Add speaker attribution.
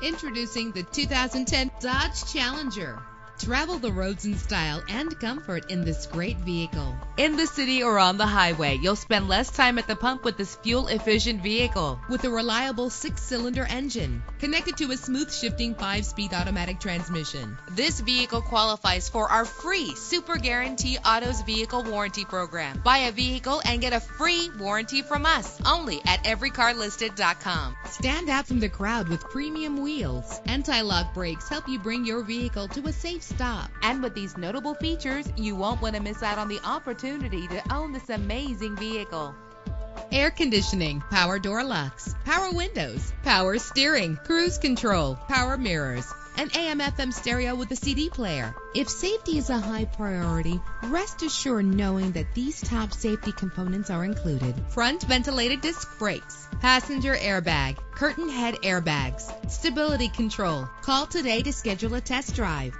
Speaker 1: Introducing the 2010 Dodge Challenger. Travel the roads in style and comfort in this great vehicle. In the city or on the highway, you'll spend less time at the pump with this fuel-efficient vehicle. With a reliable six-cylinder engine connected to a smooth shifting five-speed automatic transmission. This vehicle qualifies for our free Super Guarantee Autos Vehicle Warranty Program. Buy a vehicle and get a free warranty from us only at everycarlisted.com. Stand out from the crowd with premium wheels. Anti-lock brakes help you bring your vehicle to a safe stop. And with these notable features, you won't want to miss out on the opportunity to own this amazing vehicle. Air conditioning, power door locks, power windows, power steering, cruise control, power mirrors, an AM FM stereo with a CD player. If safety is a high priority, rest assured knowing that these top safety components are included. Front ventilated disc brakes, passenger airbag, curtain head airbags, stability control. Call today to schedule a test drive.